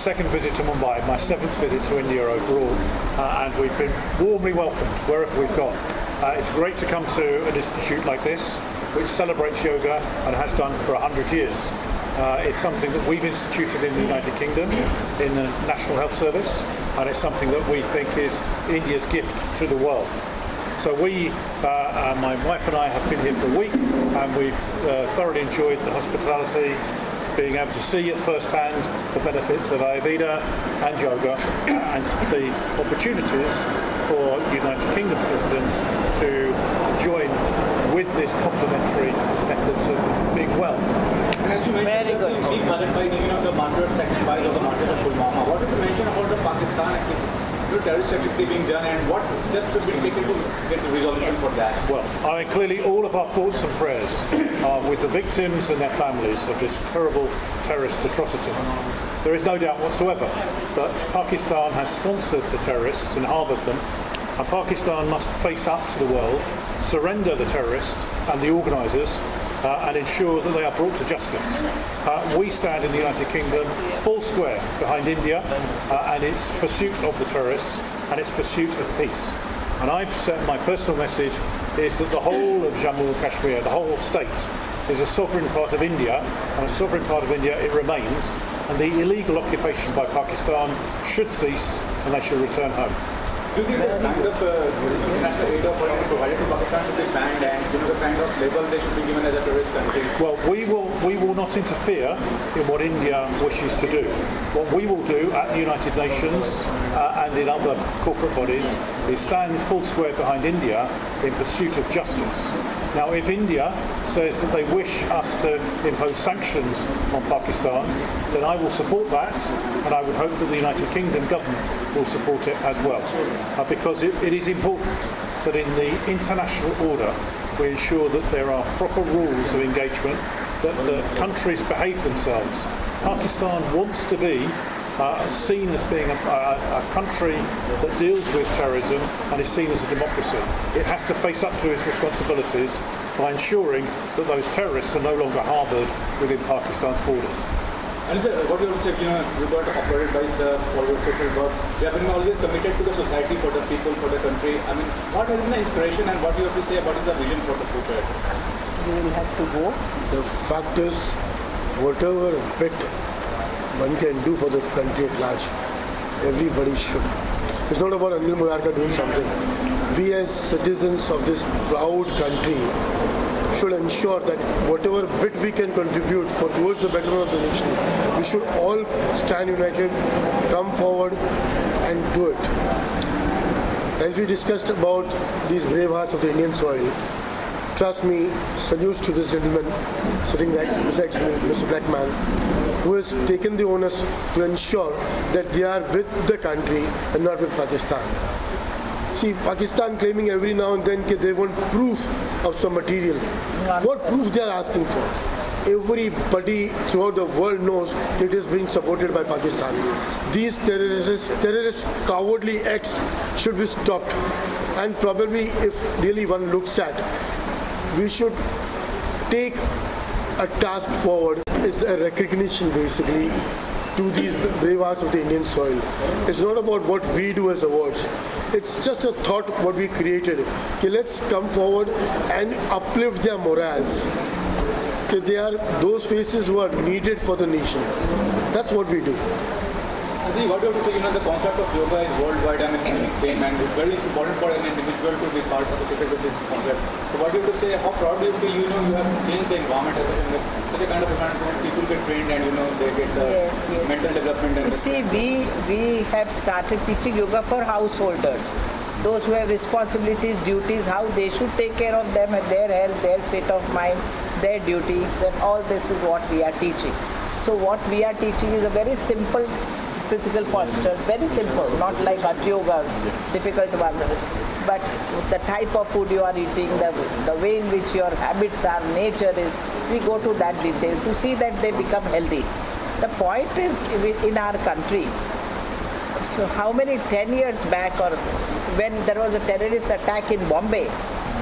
second visit to Mumbai, my seventh visit to India overall, uh, and we've been warmly welcomed wherever we've gone. Uh, it's great to come to an institute like this, which celebrates yoga and has done for 100 years. Uh, it's something that we've instituted in the United Kingdom in the National Health Service, and it's something that we think is India's gift to the world. So we, uh, my wife and I have been here for a week and we've uh, thoroughly enjoyed the hospitality, being able to see at first hand the benefits of Ayurveda and yoga and the opportunities for United Kingdom citizens to join with this complementary methods of being well. Very good. being funded by the, you know, the martyrs, sacrifice of the martyrs of Pulwama. What did you mention about the Pakistan Terrorist activity being done and what steps should be taken to get the resolution for that? Well, I mean, clearly all of our thoughts and prayers are with the victims and their families of this terrible terrorist atrocity. There is no doubt whatsoever that Pakistan has sponsored the terrorists and harboured them, and Pakistan must face up to the world, surrender the terrorists and the organisers, uh, and ensure that they are brought to justice. Uh, we stand in the United Kingdom full square behind India uh, and its pursuit of the terrorists and its pursuit of peace. And said my personal message is that the whole of Jammu and Kashmir, the whole state, is a sovereign part of India, and a sovereign part of India it remains, and the illegal occupation by Pakistan should cease and they should return home. Do you think the kind of uh, international aid or aid provided to Pakistan should be banned and you know the kind of label they should be given as a terrorist country? Well, we will we will not interfere in what India wishes to do. What we will do at the United Nations uh, and in other corporate bodies is stand full square behind India in pursuit of justice. Now, if India says that they wish us to impose sanctions on Pakistan, then I will support that, and I would hope that the United Kingdom government will support it as well, uh, because it, it is important that in the international order we ensure that there are proper rules of engagement, that the countries behave themselves. Pakistan wants to be uh, seen as being a, a, a country that deals with terrorism and is seen as a democracy. It has to face up to its responsibilities by ensuring that those terrorists are no longer harboured within Pakistan's borders. And sir, what you have said, you know, you got operated by sir for your social work. You have been always committed to the society, for the people, for the country. I mean, what has been the inspiration and what you have to say? What is the vision for the future? You will have to go. The fact is, whatever bit one can do for the country at large, everybody should. It's not about Anil Murarka doing something. We as citizens of this proud country should ensure that whatever bit we can contribute for towards the betterment of the nation, we should all stand united, come forward and do it. As we discussed about these brave hearts of the Indian soil, trust me, salutes to this gentleman sitting right beside me, Mr. Blackman, who has taken the onus to ensure that they are with the country and not with Pakistan. See, Pakistan claiming every now and then that they want proof of some material. What proof they are asking for? Everybody throughout the world knows it is being supported by Pakistan. These terrorists, terrorist cowardly acts should be stopped. And probably, if really one looks at, we should take a task forward is a recognition basically to these brave hearts of the Indian soil. It's not about what we do as awards. It's just a thought what we created. Okay, let's come forward and uplift their morals. Okay, they are those faces who are needed for the nation. That's what we do. See, what you have to say, you know, the concept of yoga is worldwide, I mean, fame, and it's very important for an individual to be part associated with this concept. So what you have to say, how proud do you feel, you know, you have changed the environment as such, and such a kind of environment, people get trained and, you know, they get the Yes, yes. mental development and You see, we we have started teaching yoga for householders. Those who have responsibilities, duties, how they should take care of them and their health, their state of mind, their duty. Then all this is what we are teaching. So what we are teaching is a very simple physical postures, very simple, not like our yogas, difficult ones. But the type of food you are eating, the, the way in which your habits are, nature is, we go to that detail to see that they become healthy. The point is in our country, so how many 10 years back or when there was a terrorist attack in Bombay,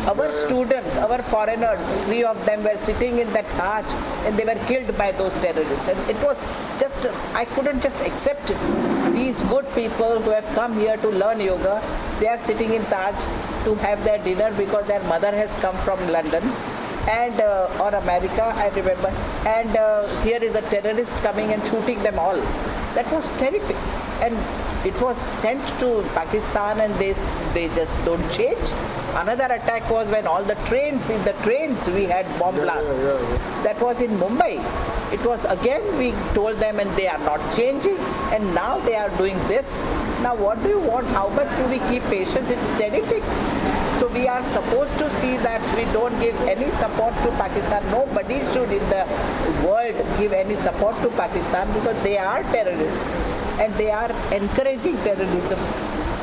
Our students, our foreigners, three of them were sitting in that Taj and they were killed by those terrorists. And it was just, I couldn't just accept it. These good people who have come here to learn yoga, they are sitting in Taj to have their dinner because their mother has come from London and uh, or America, I remember. And uh, here is a terrorist coming and shooting them all. That was terrific. And it was sent to Pakistan, and they they just don't change. Another attack was when all the trains in the trains we had bomb blasts. yeah, yeah. That was in Mumbai. It was again we told them, and they are not changing. And now they are doing this. Now what do you want? How much do we keep patience? It's terrific. So we are supposed to see that we don't give any support to Pakistan. Nobody should in the world give any support to Pakistan because they are terrorists and they are encouraging terrorism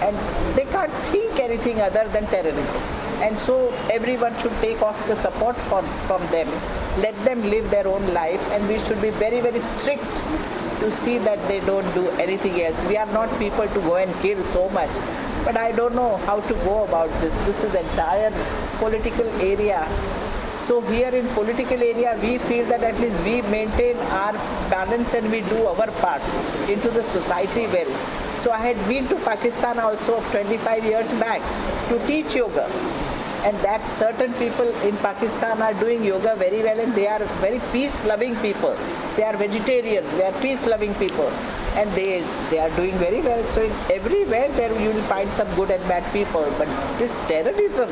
and they can't think anything other than terrorism. And so everyone should take off the support from, from them, let them live their own life, and we should be very, very strict to see that they don't do anything else. We are not people to go and kill so much. But I don't know how to go about this. This is entire political area. So here in political area, we feel that at least we maintain our balance and we do our part into the society well. So I had been to Pakistan also 25 years back to teach yoga and that certain people in Pakistan are doing yoga very well and they are very peace loving people. They are vegetarians, they are peace loving people and they they are doing very well. So in everywhere there you will find some good and bad people. But this terrorism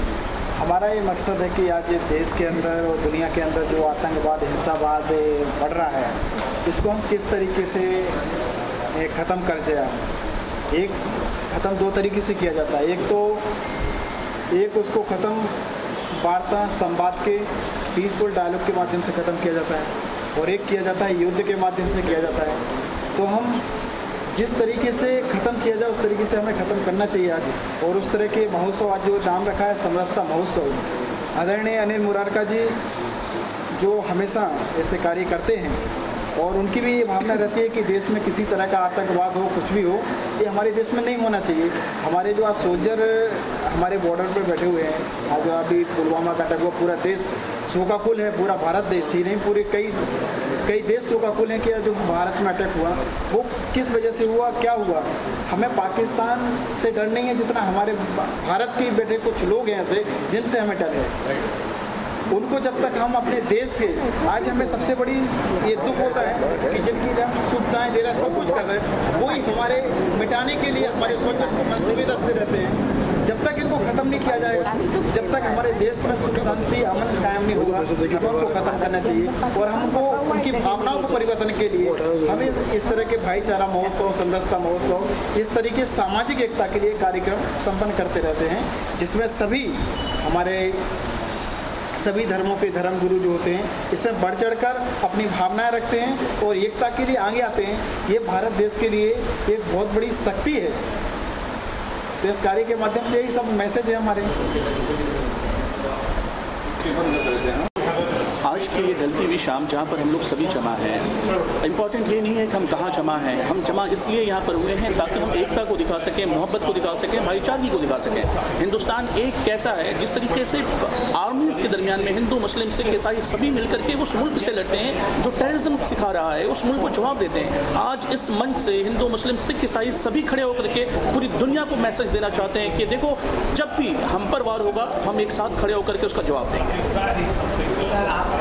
हमारा ये मकसद है कि आज देश के अंदर और दुनिया के अंदर जो आतंकवाद, हिंसावाद बढ़ रहा है, इसको हम किस तरीके से ख़त्म कर जाए? एक ख़त्म दो तरीके से किया जाता है। एक तो एक उसको ख़त्म वार्ता, संवाद के पीसफुल डायलॉग के माध्यम से ख़त्म किया जाता है और एक किया जाता है, युद्ध के माध्यम से किया जाता है। तो हम जिस तरीके से ख़त्म किया जाए, उस तरीके से हमें ख़त्म करना चाहिए आज। और उस तरह के महोत्सव आज जो नाम रखा है, समरसता महोत्सव। आदरणीय अनिल मुरारका जी, जो हमेशा ऐसे कार्य करते हैं, और उनकी भी ये भावना रहती है कि देश में किसी तरह का आतंकवाद हो, कुछ भी हो, ये हमारे देश में नहीं होना चाहिए। हमारे जो आज सोल्जर हमारे बॉर्डर पर बैठे हुए हैं, आज अभी पुलवामा का अटैक हुआ पूरा देश शोकाकुल है, पूरा भारत देश, ही नहीं, पूरे कई कई देश शोकाकुल हैं कि जो भारत में अटैक हुआ, वो किस वजह से हुआ, क्या हुआ? हमें पाकिस्तान से डर नहीं है जितना हमारे भारत के बैठे कुछ लोग हैं ऐसे जिनसे हमें डर है। उनको जब तक हम अपने देश से, आज हमें सबसे बड़ी ये दुख होता है कि जिनकी हम सुविधाएँ दे रहे सब कुछ कर रहे हैं, वही हमारे मिटाने के लिए हमारे को मंसूबे रस्ते रहते हैं। खत्म नहीं किया जाएगा। जब तक हमारे देश में सुख, शांति, अमन, कायम नहीं होगा हमें उनको खत्म करना चाहिए। और हमको उनकी भावनाओं को परिवर्तन के लिए हमें इस- तरह के भाईचारा महोत्सव, समरसता महोत्सव, इस तरीके सामाजिक एकता के लिए कार्यक्रम संपन्न करते रहते हैं, जिसमें सभी हमारे सभी धर्मों के धर्म गुरु जो होते हैं, इसमें बढ़ चढ़कर अपनी भावनाएँ रखते हैं और एकता के लिए आगे आते हैं। ये भारत देश के लिए एक बहुत बड़ी शक्ति है। तो इस कार्य के माध्यम से यही सब मैसेज है हमारे। आज की ये ढलती हुई शाम, जहाँ पर हम लोग सभी जमा हैं। इंपॉर्टेंट ये नहीं है कि हम कहाँ जमा हैं। हम जमा इसलिए यहाँ पर हुए हैं ताकि हम एकता को दिखा सकें, मोहब्बत को दिखा सकें भाईचारगी को दिखा सकें। हिंदुस्तान एक कैसा है, जिस तरीके से आर्मीज के दरमियान में हिंदू, मुस्लिम, सिख, ईसाई सभी मिलकर के उस मुल्क से लड़ते हैं, जो टेररिज्म सिखा रहा है, उस मुल्क को जवाब देते हैं। आज इस मंच से हिंदू, मुस्लिम, सिख, ईसाई सभी खड़े होकर के पूरी दुनिया को मैसेज देना चाहते हैं कि देखो, जब भी हम पर वार होगा, हम एक साथ खड़े होकर के उसका जवाब देंगे।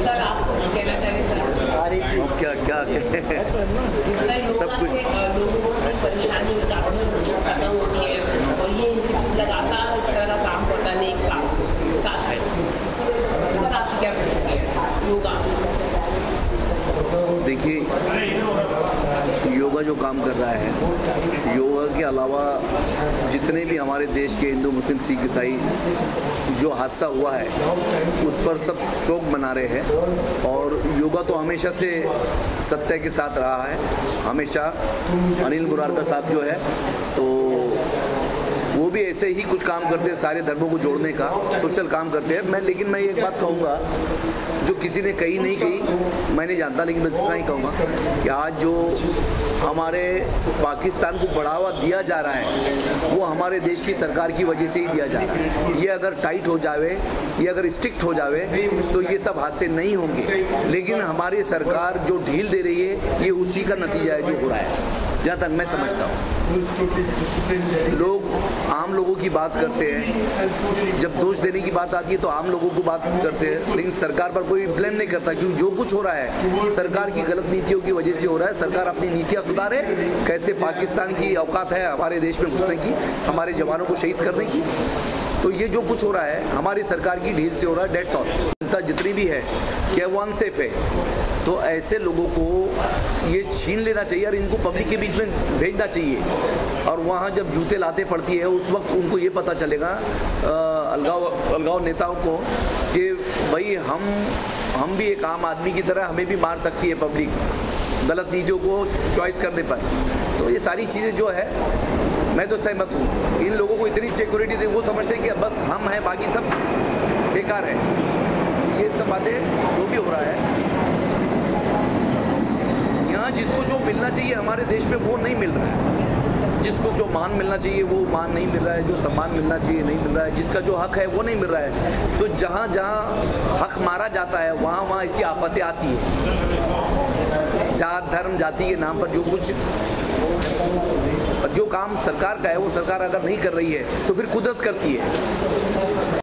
अब क्या? क्या सब कुछ। परेशानी खत्म होती है और ये लगातार काम कर रहा है। योगा के अलावा जितने भी हमारे देश के हिंदू, मुस्लिम, सिख, ईसाई जो हादसा हुआ है, उस पर सब शोक मना रहे हैं। और योगा तो हमेशा से सत्य के साथ रहा है। हमेशा अनिल मुरारका साहब जो है तो वो भी ऐसे ही कुछ काम करते हैं, सारे धर्मों को जोड़ने का, सोशल काम करते हैं। मैं, लेकिन मैं एक बात कहूँगा, जो किसी ने कही नहीं, कही, मैं नहीं जानता, लेकिन मैं इतना ही कहूँगा कि आज जो हमारे पाकिस्तान को बढ़ावा दिया जा रहा है, वो हमारे देश की सरकार की वजह से ही दिया जा रहा है। ये अगर टाइट हो जावे, ये अगर स्ट्रिक्ट हो जावे तो ये सब हादसे नहीं होंगे। लेकिन हमारी सरकार जो ढील दे रही है, ये उसी का नतीजा है जो हो रहा है। जहाँ तक मैं समझता हूँ। लोग आम लोगों की बात करते हैं। जब दोष देने की बात आती है तो आम लोगों को बात करते हैं। लेकिन सरकार पर कोई ब्लेम नहीं करता क्योंकि जो कुछ हो रहा है, सरकार की गलत नीतियों की वजह से हो रहा है। सरकार अपनी नीतियाँ सुधारे, कैसे पाकिस्तान की औकात है हमारे देश में घुसने की, हमारे जवानों को शहीद करने की। तो ये जो कुछ हो रहा है, हमारी सरकार की ढील से हो रहा है डेट्स ऑल जनता जितनी भी है, क्या वो अनसेफ है? तो ऐसे लोगों को ये छीन लेना चाहिए और इनको पब्लिक के बीच में भेजना चाहिए। और वहाँ जब जूते लाते पड़ती है, उस वक्त उनको ये पता चलेगा अलगाव अलगाव नेताओं को कि भाई हम हम भी एक आम आदमी की तरह हमें भी मार सकती है पब्लिक। गलत नीतियों को चॉइस करने पर। तो ये सारी चीज़ें जो है, मैं तो सहमत हूँ। इन लोगों को इतनी सिक्योरिटी दे, वो समझते हैं कि बस हम हैं, बाकी सब बेकार है। ये सब बातें जो भी हो रहा है यहाँ जिसको जो मिलना चाहिए हमारे देश में वो नहीं मिल रहा है। जिसको जो मान मिलना चाहिए वो मान नहीं मिल रहा है, जो सम्मान मिलना चाहिए नहीं मिल रहा है, जिसका जो हक है वो नहीं मिल रहा है। तो जहाँ जहाँ हक मारा जाता है, वहाँ वहाँ ऐसी आफतें आती है। जात धर्म जाति के नाम पर जो कुछ जो काम सरकार का है, वो सरकार अगर नहीं कर रही है तो फिर कुदरत करती है।